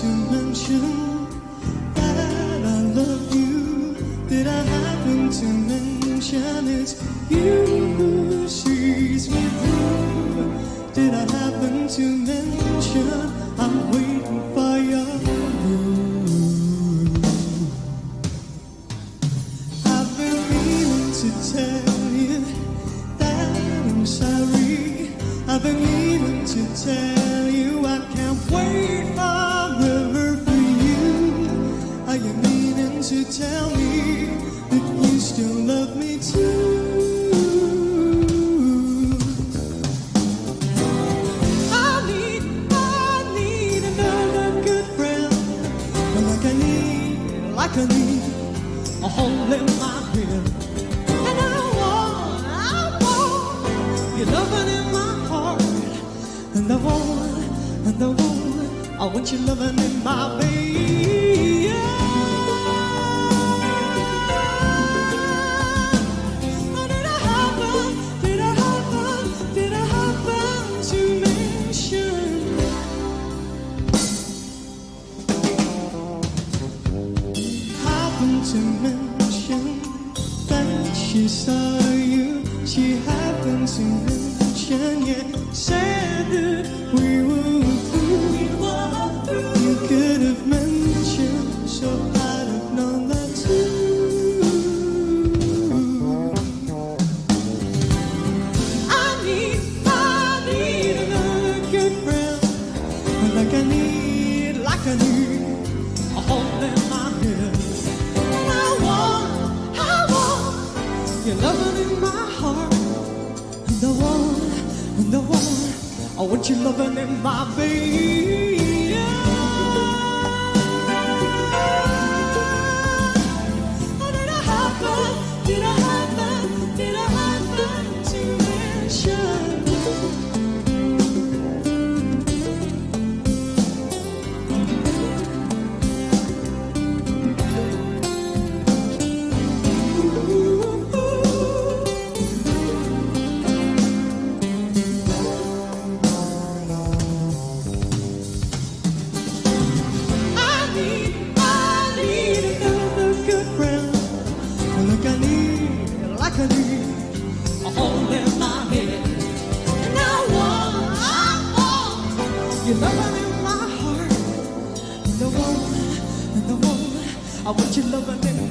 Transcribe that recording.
To mention that I love you? Did I happen to mention it's you sees me through? Did I happen to mention I'm waiting for move? I've been meaning to tell you that I'm sorry. I've been meaning to tell And I want, you lovin' in my heart. And the wall and the wall I want your loving in my heart. She happened to mention, yeah, said that we were your loving in my heart. And I want, and I want, I want your loving in my baby. Want your loving in my heart. And I want, and I want, I want your loving